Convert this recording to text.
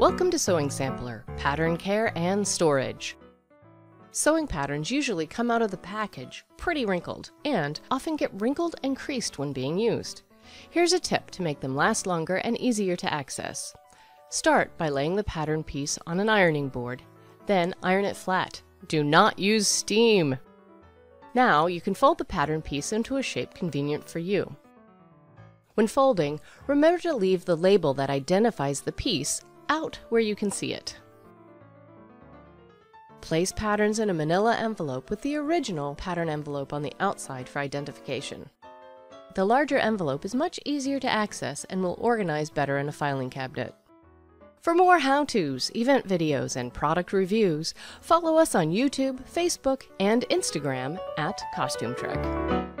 Welcome to Sewing Sampler, Pattern Care and Storage. Sewing patterns usually come out of the package pretty wrinkled and often get wrinkled and creased when being used. Here's a tip to make them last longer and easier to access. Start by laying the pattern piece on an ironing board, then iron it flat. Do not use steam! Now you can fold the pattern piece into a shape convenient for you. When folding, remember to leave the label that identifies the piece out where you can see it. Place patterns in a manila envelope with the original pattern envelope on the outside for identification. The larger envelope is much easier to access and will organize better in a filing cabinet. For more how-tos, event videos, and product reviews, follow us on YouTube, Facebook, and Instagram at Costume Trek.